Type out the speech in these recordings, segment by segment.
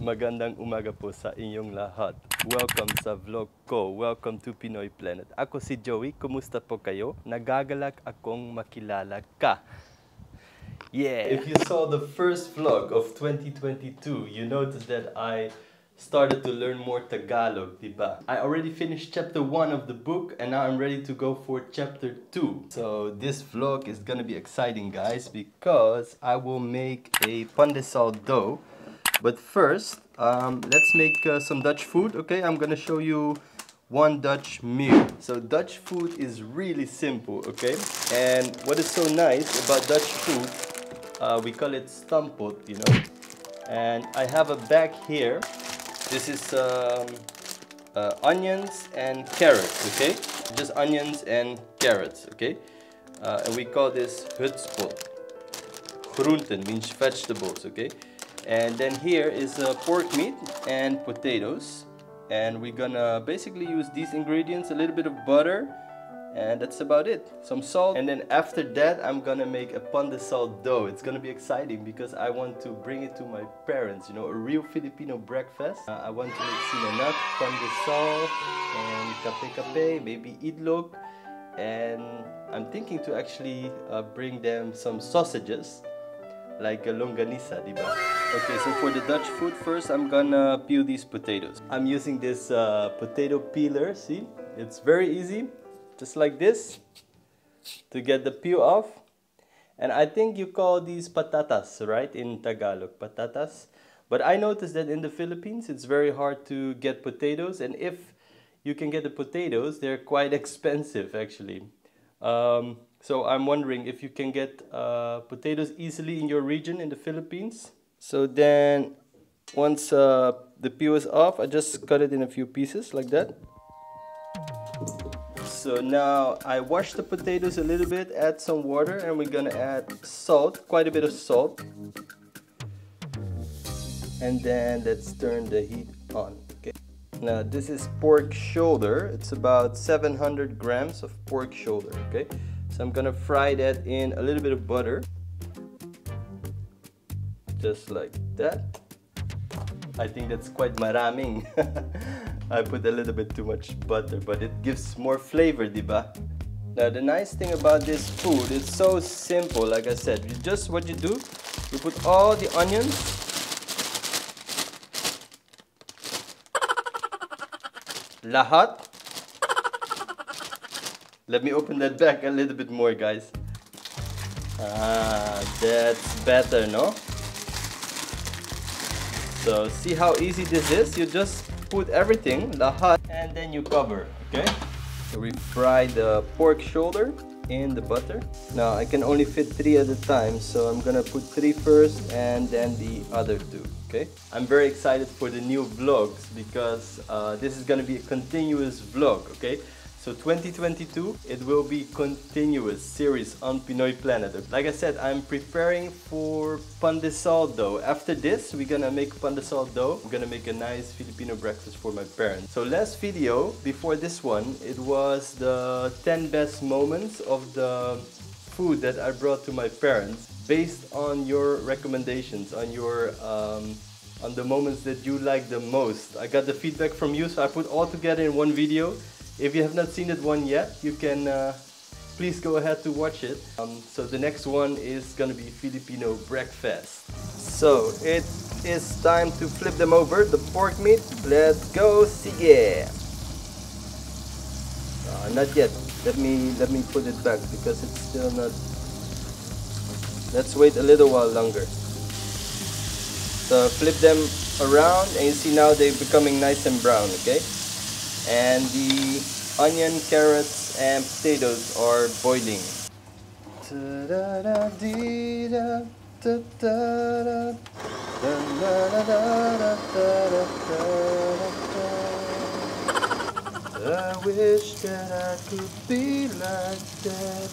Magandang umaga po sa inyong lahat. Welcome sa vlog ko. Welcome to Pinoy Planet. Ako si Joey. Kumusta po kayo? Nagagalak akong makilala ka. Yeah. If you saw the first vlog of 2022, you noticed that I started to learn more Tagalog, diba? I already finished chapter 1 of the book and now I'm ready to go for chapter 2. So this vlog is gonna be exciting guys because I will make a pandesal dough but first, um, let's make uh, some Dutch food, okay? I'm gonna show you one Dutch meal. So Dutch food is really simple, okay? And what is so nice about Dutch food, uh, we call it stamppot, you know? And I have a bag here. This is um, uh, onions and carrots, okay? Just onions and carrots, okay? Uh, and we call this hutspot. Groenten means vegetables, okay? And then here is uh, pork meat and potatoes. And we're gonna basically use these ingredients, a little bit of butter, and that's about it. Some salt. And then after that, I'm gonna make a pandesal dough. It's gonna be exciting because I want to bring it to my parents, you know, a real Filipino breakfast. Uh, I want to make sinangag, pandesal, and kape-kape, maybe itlog. And I'm thinking to actually uh, bring them some sausages like a longanisa, diba? Okay, so for the Dutch food, first I'm gonna peel these potatoes. I'm using this uh, potato peeler, see? It's very easy, just like this, to get the peel off. And I think you call these patatas, right, in Tagalog, patatas. But I noticed that in the Philippines, it's very hard to get potatoes. And if you can get the potatoes, they're quite expensive, actually. Um, so I'm wondering if you can get uh, potatoes easily in your region in the Philippines. So then once uh, the peel is off, I just cut it in a few pieces like that. So now I wash the potatoes a little bit, add some water, and we're gonna add salt, quite a bit of salt. And then let's turn the heat on. Okay. Now this is pork shoulder. It's about 700 grams of pork shoulder. Okay. So I'm gonna fry that in a little bit of butter. Just like that. I think that's quite maraming. I put a little bit too much butter, but it gives more flavor, diba? Now the nice thing about this food, it's so simple, like I said. You just what you do, you put all the onions lahat let me open that back a little bit more, guys. Ah, that's better, no? So see how easy this is? You just put everything, the lahat, and then you cover, okay? So we fry the pork shoulder in the butter. Now I can only fit three at a time, so I'm gonna put three first and then the other two, okay? I'm very excited for the new vlogs because uh, this is gonna be a continuous vlog, okay? So 2022, it will be continuous series on Pinoy Planet. Like I said, I'm preparing for pandesal dough. After this, we're gonna make pandesal dough. We're gonna make a nice Filipino breakfast for my parents. So last video, before this one, it was the 10 best moments of the food that I brought to my parents based on your recommendations, on your um, on the moments that you like the most. I got the feedback from you, so I put all together in one video. If you have not seen that one yet, you can uh, please go ahead to watch it. Um, so the next one is gonna be Filipino breakfast. So it is time to flip them over, the pork meat. Let's go, sige! Uh, not yet. Let me let me put it back because it's still not. Let's wait a little while longer. So flip them around and you see now they're becoming nice and brown, okay? And the onion, carrots, and potatoes are boiling. I wish that I could be like that.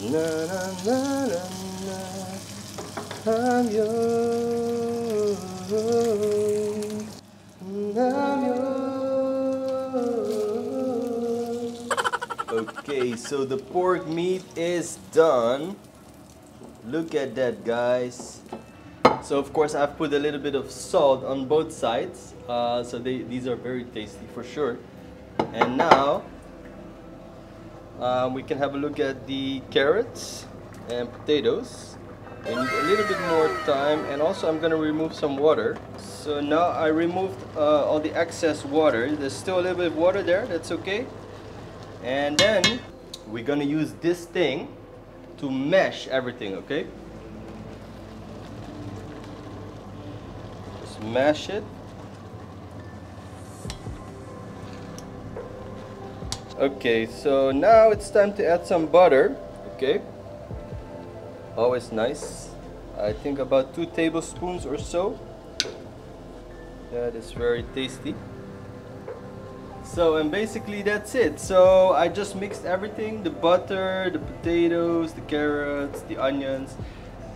Na na na na na. I'm yours. I'm yours. Okay, so the pork meat is done. Look at that, guys. So of course I've put a little bit of salt on both sides. Uh, so they, these are very tasty for sure. And now um, we can have a look at the carrots and potatoes. I need a little bit more time and also I'm gonna remove some water. So now I removed uh, all the excess water. There's still a little bit of water there, that's okay. And then we're gonna use this thing to mesh everything, okay? Just mash it. Okay, so now it's time to add some butter, okay? Always nice. I think about two tablespoons or so. That is very tasty. So, and basically that's it. So I just mixed everything, the butter, the potatoes, the carrots, the onions,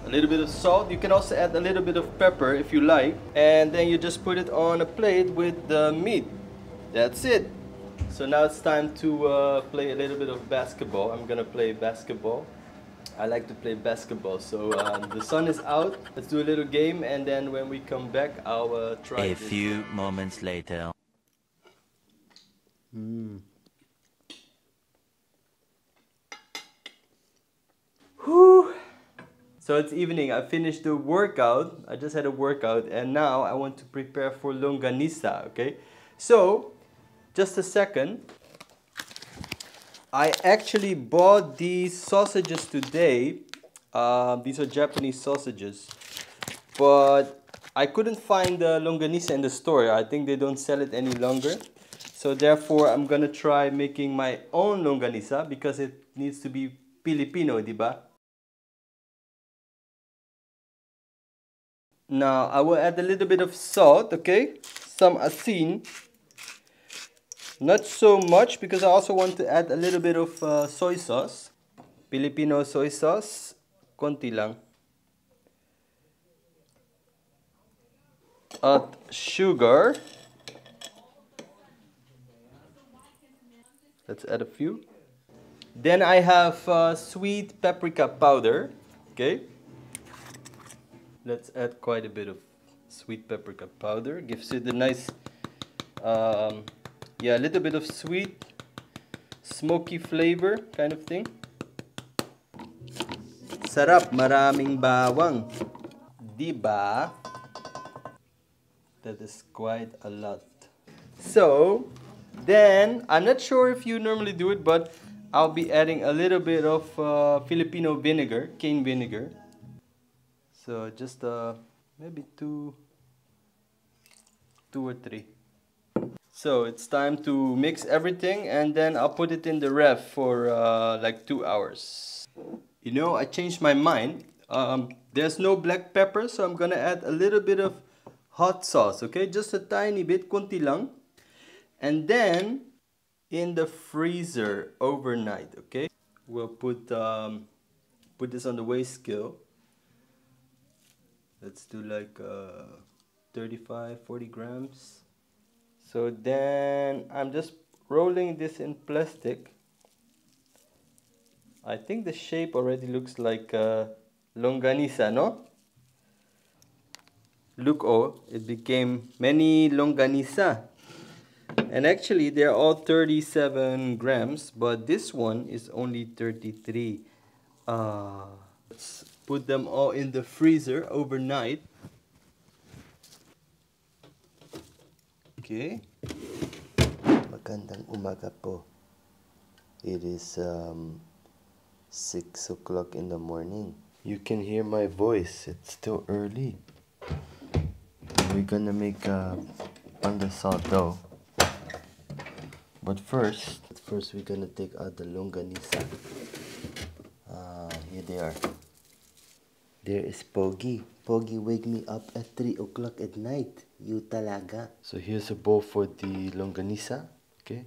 a little bit of salt. You can also add a little bit of pepper if you like. And then you just put it on a plate with the meat. That's it. So now it's time to uh, play a little bit of basketball. I'm gonna play basketball. I like to play basketball. So um, the sun is out. Let's do a little game, and then when we come back, I'll uh, try. A few moments later. Whew. So it's evening. I finished the workout. I just had a workout, and now I want to prepare for longanisa. Okay. So, just a second. I actually bought these sausages today. Uh, these are Japanese sausages, but I couldn't find the longanisa in the store. I think they don't sell it any longer. So therefore, I'm gonna try making my own longanisa because it needs to be Filipino, diba? Now I will add a little bit of salt, okay? Some asin. Not so much because I also want to add a little bit of uh, soy sauce. Filipino soy sauce, konti lang. Add sugar. Let's add a few. Then I have uh, sweet paprika powder, okay? Let's add quite a bit of sweet paprika powder. Gives it a nice, um, yeah, a little bit of sweet, smoky flavor kind of thing. Sarap, maraming bawang. Diba? That is quite a lot. So, then, I'm not sure if you normally do it, but I'll be adding a little bit of uh, Filipino vinegar, cane vinegar. So just uh, maybe two, two or three. So it's time to mix everything and then I'll put it in the ref for uh, like two hours. You know, I changed my mind. Um, there's no black pepper, so I'm gonna add a little bit of hot sauce, okay? Just a tiny bit, konti lang. And then in the freezer overnight, okay? We'll put, um, put this on the weigh scale. Let's do like uh, 35, 40 grams. So then I'm just rolling this in plastic. I think the shape already looks like uh, longanisa, no? Look, oh, it became many longanisa. And actually, they're all 37 grams, but this one is only 33. Uh, let's put them all in the freezer overnight. Okay. Magandang umaga po. It is um, 6 o'clock in the morning. You can hear my voice. It's still early. We're gonna make a pandesal dough. But first, first we're gonna take out the longanisa. Ah, here they are. There is Pogi. Pogi, wake me up at 3 o'clock at night. You talaga. So here's a bowl for the longanisa, okay?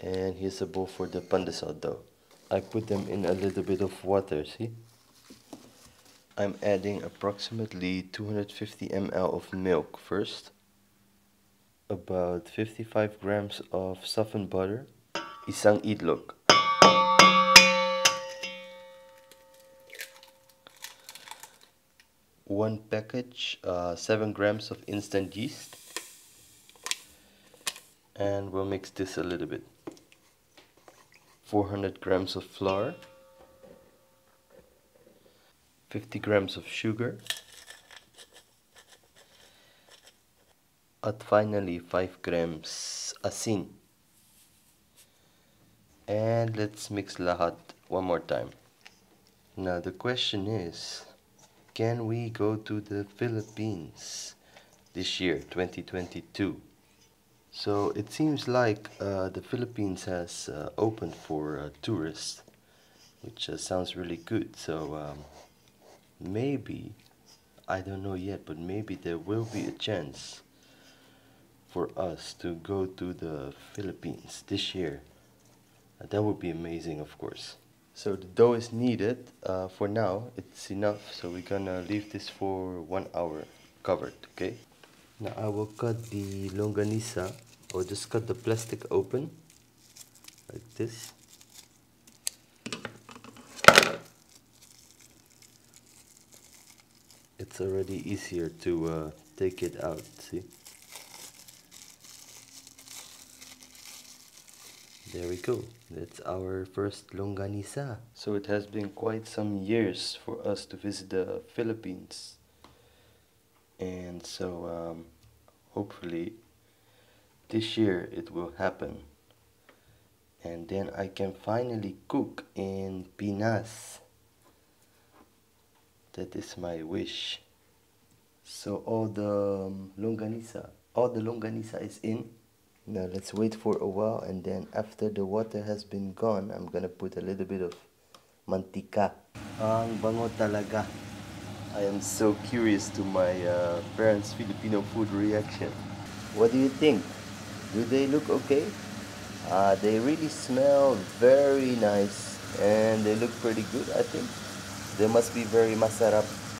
And here's a bowl for the pandesal dough. I put them in a little bit of water, see? I'm adding approximately 250 ml of milk first. About 55 grams of softened butter. Isang itlog. one package, uh, 7 grams of instant yeast. And we'll mix this a little bit. 400 grams of flour. 50 grams of sugar. And finally 5 grams asin. And let's mix lahat one more time. Now the question is, can we go to the Philippines this year, 2022? So it seems like uh, the Philippines has uh, opened for uh, tourists, which uh, sounds really good. So um, maybe, I don't know yet, but maybe there will be a chance for us to go to the Philippines this year. that would be amazing, of course. So the dough is needed. Uh, for now, it's enough. So we're gonna leave this for one hour covered, okay? Now I will cut the longanisa or just cut the plastic open like this. It's already easier to uh, take it out, see? There we go. That's our first longanisa. So it has been quite some years for us to visit the Philippines. And so um, hopefully this year it will happen. And then I can finally cook in Pinas. That is my wish. So all the um, longanisa, all the longanisa is in. Now let's wait for a while and then after the water has been gone, I'm gonna put a little bit of mantika. Ang bango talaga. I am so curious to my uh, parents' Filipino food reaction. What do you think? Do they look okay? Uh, they really smell very nice and they look pretty good I think. They must be very masarap